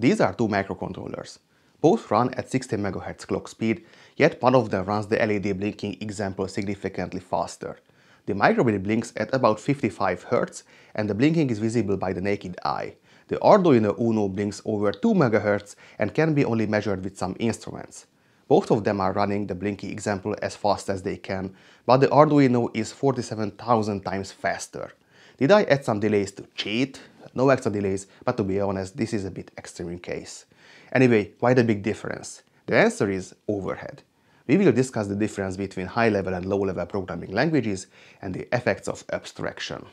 These are two microcontrollers. Both run at 60 MHz clock speed, yet one of them runs the LED blinking example significantly faster. The microbit blinks at about 55 Hz and the blinking is visible by the naked eye. The Arduino Uno blinks over 2 MHz and can be only measured with some instruments. Both of them are running the Blinky example as fast as they can, but the Arduino is 47,000 times faster. Did I add some delays to cheat? No extra delays, but to be honest, this is a bit extreme case. Anyway, why the big difference? The answer is overhead. We will discuss the difference between high-level and low-level programming languages and the effects of abstraction.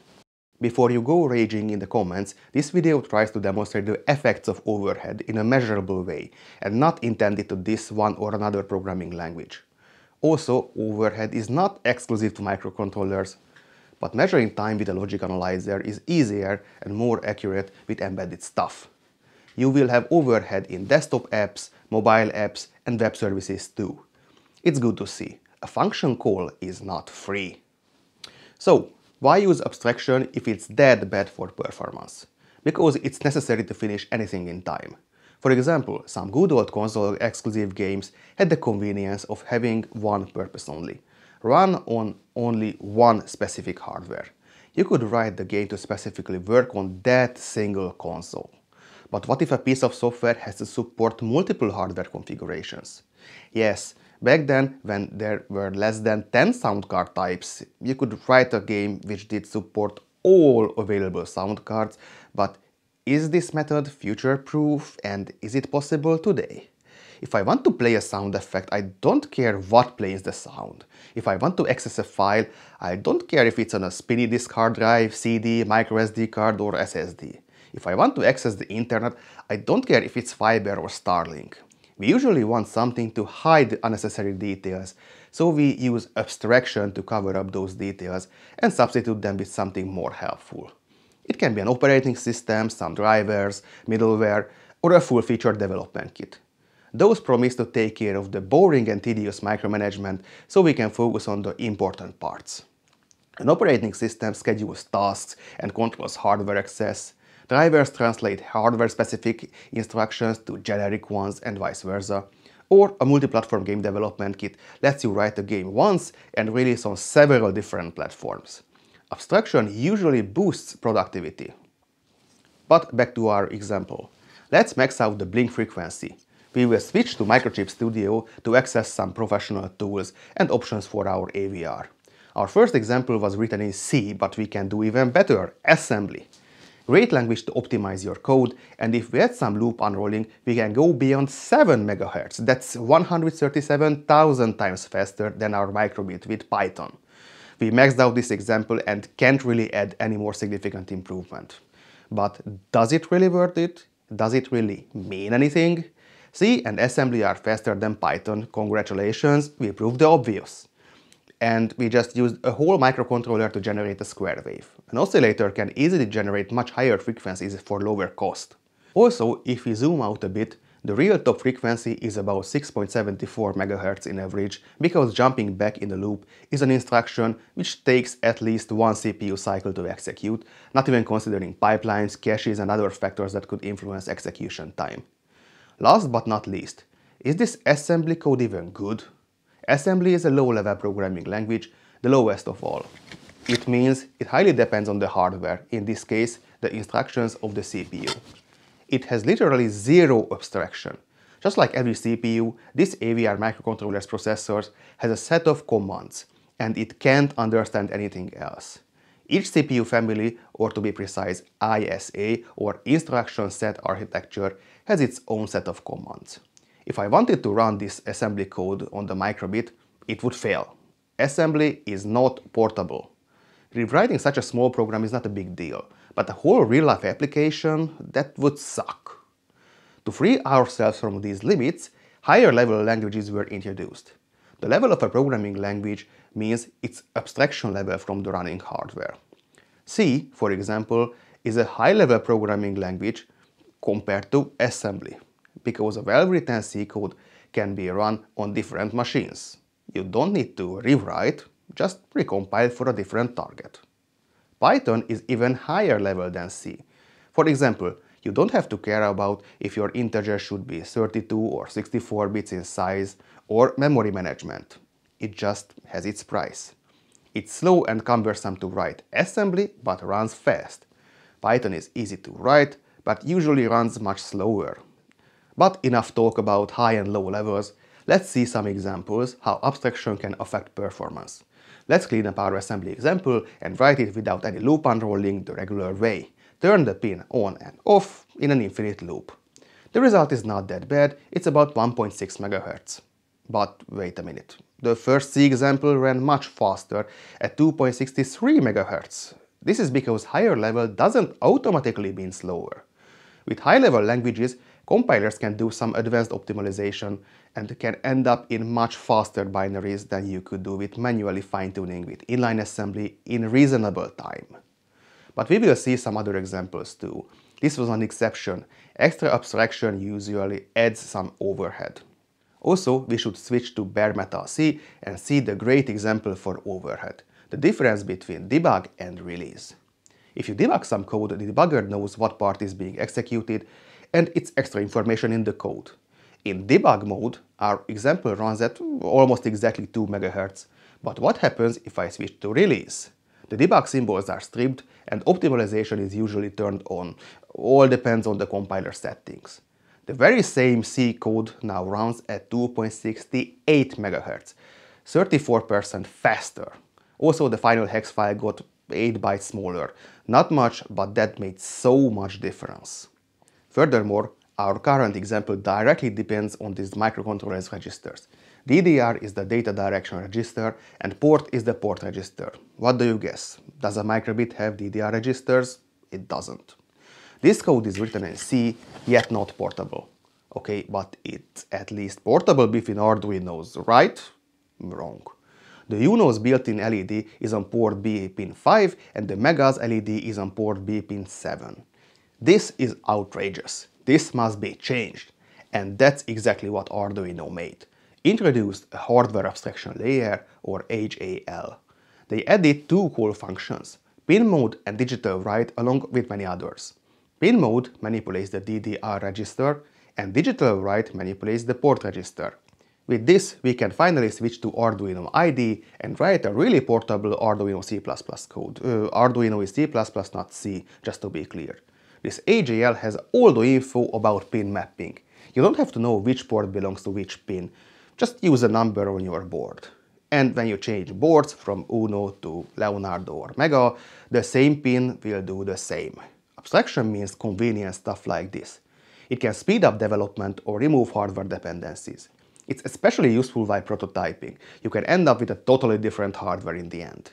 Before you go raging in the comments, this video tries to demonstrate the effects of overhead in a measurable way and not intended to diss one or another programming language. Also, overhead is not exclusive to microcontrollers, but measuring time with a logic analyzer is easier and more accurate with embedded stuff. You will have overhead in desktop apps, mobile apps and web services too. It's good to see. A function call is not free. So, why use abstraction if it's that bad for performance? Because it's necessary to finish anything in time. For example, some good old console exclusive games had the convenience of having one purpose only. Run on only one specific hardware. You could write the game to specifically work on that single console. But what if a piece of software has to support multiple hardware configurations? Yes, Back then, when there were less than 10 sound card types, you could write a game which did support all available sound cards, but is this method future-proof and is it possible today? If I want to play a sound effect, I don't care what plays the sound. If I want to access a file, I don't care if it's on a spinny disk hard drive, CD, microSD card or SSD. If I want to access the internet, I don't care if it's fiber or Starlink. We usually want something to hide unnecessary details, so we use abstraction to cover up those details and substitute them with something more helpful. It can be an operating system, some drivers, middleware, or a full-featured development kit. Those promise to take care of the boring and tedious micromanagement so we can focus on the important parts. An operating system schedules tasks and controls hardware access, Drivers translate hardware-specific instructions to generic ones and vice versa. Or a multi-platform game development kit lets you write a game once and release on several different platforms. Abstraction usually boosts productivity. But back to our example. Let's max out the blink frequency. We will switch to Microchip Studio to access some professional tools and options for our AVR. Our first example was written in C, but we can do even better, assembly. Great language to optimize your code, and if we add some loop unrolling, we can go beyond 7 MHz. That's 137,000 times faster than our microbit with Python. We maxed out this example and can't really add any more significant improvement. But does it really worth it? Does it really mean anything? C and assembly are faster than Python. Congratulations, we proved the obvious and we just used a whole microcontroller to generate a square wave. An oscillator can easily generate much higher frequencies for lower cost. Also, if we zoom out a bit, the real top frequency is about 6.74 MHz in average, because jumping back in the loop is an instruction which takes at least one CPU cycle to execute, not even considering pipelines, caches and other factors that could influence execution time. Last but not least, is this assembly code even good? Assembly is a low-level programming language, the lowest of all. It means it highly depends on the hardware, in this case, the instructions of the CPU. It has literally zero abstraction. Just like every CPU, this AVR microcontroller's processor has a set of commands, and it can't understand anything else. Each CPU family, or to be precise, ISA, or Instruction Set Architecture, has its own set of commands. If I wanted to run this assembly code on the microbit, it would fail. Assembly is not portable. Rewriting such a small program is not a big deal, but a whole real-life application, that would suck. To free ourselves from these limits, higher-level languages were introduced. The level of a programming language means its abstraction level from the running hardware. C, for example, is a high-level programming language compared to assembly because a well-written C code can be run on different machines. You don't need to rewrite, just recompile for a different target. Python is even higher level than C. For example, You don't have to care about if your integer should be 32 or 64 bits in size or memory management. It just has its price. It's slow and cumbersome to write assembly, but runs fast. Python is easy to write, but usually runs much slower. But enough talk about high and low levels, let's see some examples how abstraction can affect performance. Let's clean up our assembly example and write it without any loop unrolling the regular way. Turn the pin on and off in an infinite loop. The result is not that bad, it's about 1.6 MHz. But wait a minute, the first C example ran much faster at 2.63 MHz. This is because higher level doesn't automatically mean slower. With high-level languages, compilers can do some advanced optimization and can end up in much faster binaries than you could do with manually fine-tuning with inline assembly in reasonable time. But we will see some other examples too. This was an exception. Extra abstraction usually adds some overhead. Also, we should switch to bare metal C and see the great example for overhead, the difference between debug and release. If you debug some code, the debugger knows what part is being executed and it's extra information in the code. In debug mode, our example runs at almost exactly 2 MHz. But what happens if I switch to release? The debug symbols are stripped and optimization is usually turned on. All depends on the compiler settings. The very same C code now runs at 2.68 MHz, 34% faster. Also the final hex file got 8 bytes smaller. Not much, but that made so much difference. Furthermore, our current example directly depends on these microcontrollers registers. DDR is the data direction register and port is the port register. What do you guess? Does a microbit have DDR registers? It doesn't. This code is written in C, yet not portable. Okay, but it's at least portable between Arduinos, right? Wrong. The UNO's built-in LED is on port B pin 5 and the Mega's LED is on port B pin 7. This is outrageous. This must be changed. And that's exactly what Arduino made. Introduced a hardware abstraction layer or HAL. They added two cool functions, pin mode and digital write along with many others. Pin mode manipulates the DDR register and digital write manipulates the port register. With this, we can finally switch to Arduino IDE and write a really portable Arduino C++ code. Uh, Arduino is C++, not C, just to be clear. This HAL has all the info about pin mapping. You don't have to know which port belongs to which pin, just use a number on your board. And when you change boards from Uno to Leonardo or Mega, the same pin will do the same. Abstraction means convenient stuff like this. It can speed up development or remove hardware dependencies. It's especially useful while prototyping. You can end up with a totally different hardware in the end.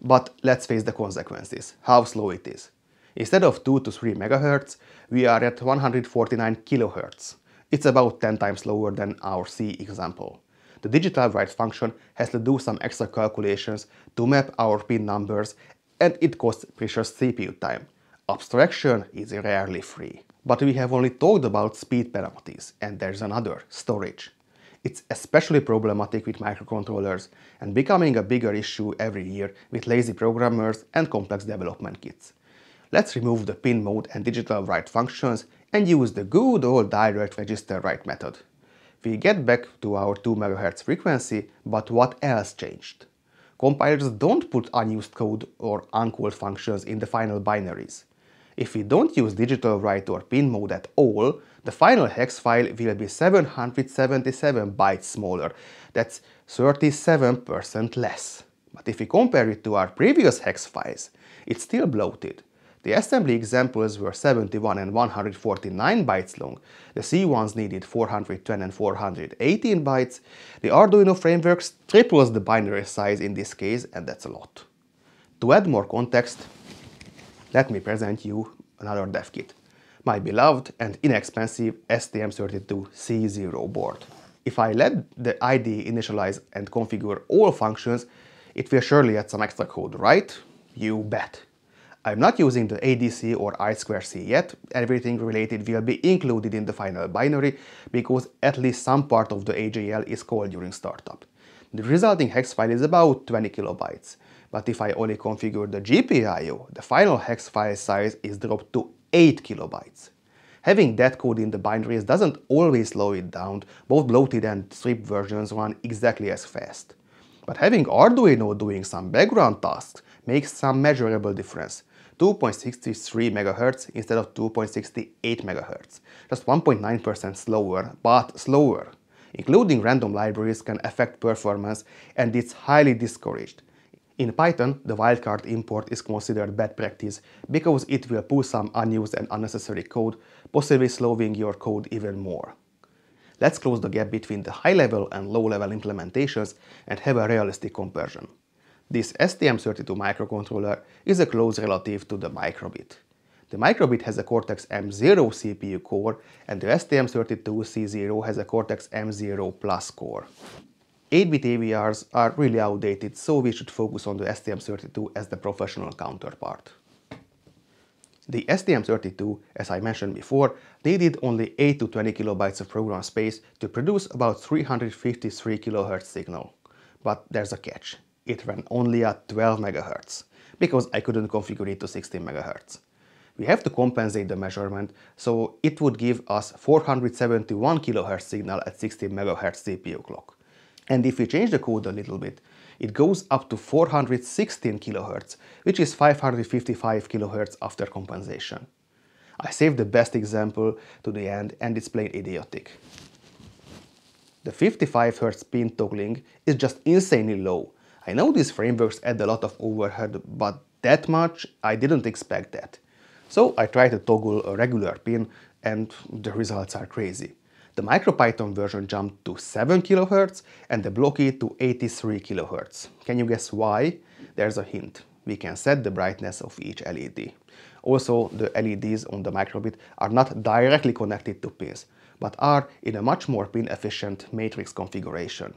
But let's face the consequences, how slow it is. Instead of 2 to 3 MHz, we are at 149 kHz. It's about 10 times slower than our C example. The digital write function has to do some extra calculations to map our pin numbers and it costs precious CPU time. Abstraction is rarely free. But we have only talked about speed penalties, and there's another, storage. It's especially problematic with microcontrollers and becoming a bigger issue every year with lazy programmers and complex development kits. Let's remove the pin mode and digital write functions and use the good old direct register write method. We get back to our 2 MHz frequency, but what else changed? Compilers don't put unused code or uncalled functions in the final binaries. If we don't use digital write or pin mode at all, the final hex file will be 777 bytes smaller. That's 37% less. But if we compare it to our previous hex files, it's still bloated. The assembly examples were 71 and 149 bytes long, the C ones needed 410 and 418 bytes, the Arduino framework triples the binary size in this case, and that's a lot. To add more context, let me present you another dev kit. My beloved and inexpensive STM32C0 board. If I let the IDE initialize and configure all functions, it will surely add some extra code, right? You bet. I'm not using the ADC or I2C yet, everything related will be included in the final binary because at least some part of the HAL is called during startup. The resulting hex file is about 20 kilobytes, but if I only configure the GPIO, the final hex file size is dropped to 8 kilobytes. Having that code in the binaries doesn't always slow it down, both bloated and stripped versions run exactly as fast. But having Arduino doing some background tasks makes some measurable difference. 2.63 MHz instead of 2.68 MHz. Just 1.9% slower, but slower. Including random libraries can affect performance and it's highly discouraged. In Python, the wildcard import is considered bad practice because it will pull some unused and unnecessary code, possibly slowing your code even more. Let's close the gap between the high-level and low-level implementations and have a realistic comparison. This STM32 microcontroller is a close relative to the microbit. The microbit has a Cortex M0 CPU core and the STM32C0 has a Cortex M0 Plus core. 8-bit AVRs are really outdated, so we should focus on the STM32 as the professional counterpart. The STM32, as I mentioned before, needed only 8 to 20 kilobytes of program space to produce about 353 kHz signal. But there's a catch. It ran only at 12 MHz, because I couldn't configure it to 16 MHz. We have to compensate the measurement, so it would give us 471 kHz signal at 16 MHz CPU clock. And if we change the code a little bit, it goes up to 416 kHz, which is 555 kHz after compensation. I saved the best example to the end and it's plain idiotic. The 55 Hz pin toggling is just insanely low. I know these frameworks add a lot of overhead, but that much I didn't expect that. So I tried to toggle a regular pin and the results are crazy. The MicroPython version jumped to 7 kHz and the Blockly to 83 kHz. Can you guess why? There's a hint. We can set the brightness of each LED. Also, the LEDs on the microbit are not directly connected to pins, but are in a much more pin-efficient matrix configuration.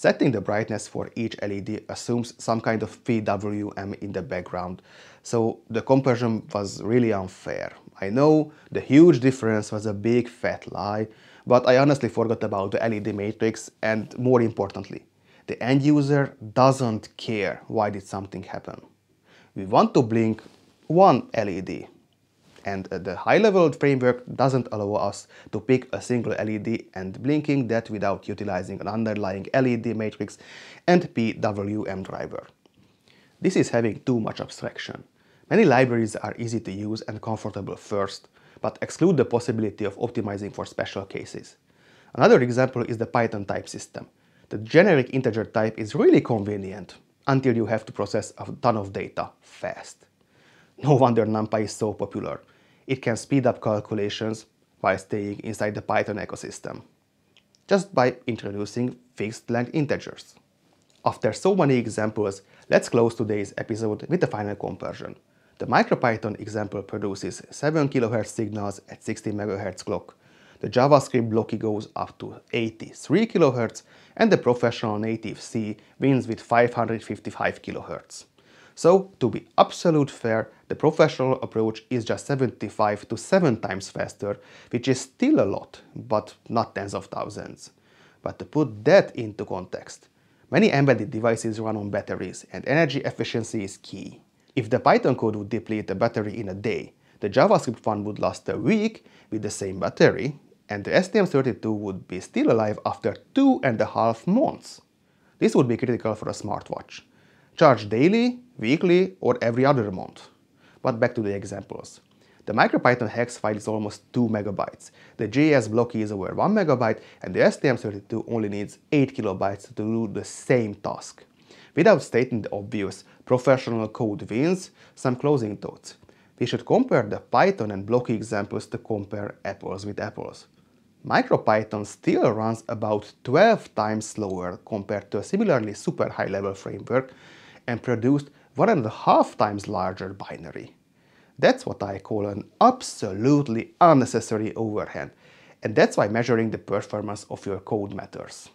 Setting the brightness for each LED assumes some kind of PWM in the background, so the comparison was really unfair. I know the huge difference was a big fat lie, but I honestly forgot about the LED matrix and more importantly, the end user doesn't care why did something happen. We want to blink one LED and uh, the high-level framework doesn't allow us to pick a single LED and blinking that without utilizing an underlying LED matrix and PWM driver. This is having too much abstraction. Many libraries are easy to use and comfortable first, but exclude the possibility of optimizing for special cases. Another example is the Python type system. The generic integer type is really convenient until you have to process a ton of data fast. No wonder NumPy is so popular. It can speed up calculations while staying inside the Python ecosystem, just by introducing fixed length integers. After so many examples, let's close today's episode with the final comparison. The MicroPython example produces 7 kHz signals at 60 MHz clock. The JavaScript Blockly goes up to 83 kHz and the professional native C wins with 555 kHz. So, to be absolute fair, the professional approach is just 75 to 7 times faster, which is still a lot, but not tens of thousands. But to put that into context, many embedded devices run on batteries and energy efficiency is key. If the Python code would deplete the battery in a day, the JavaScript one would last a week with the same battery, and the STM32 would be still alive after two and a half months. This would be critical for a smartwatch. Charge daily, weekly, or every other month. But back to the examples. The MicroPython hex file is almost 2 megabytes, the JS Blockly is over 1 megabyte, and the STM32 only needs 8 kilobytes to do the same task. Without stating the obvious, professional code wins, some closing thoughts. We should compare the Python and Blockly examples to compare apples with apples. MicroPython still runs about 12 times slower compared to a similarly super high-level framework and produced one and a half times larger binary. That's what I call an absolutely unnecessary overhead, and that's why measuring the performance of your code matters.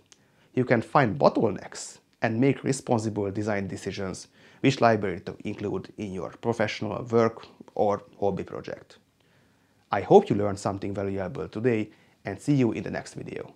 You can find bottlenecks and make responsible design decisions which library to include in your professional work or hobby project. I hope you learned something valuable today and see you in the next video.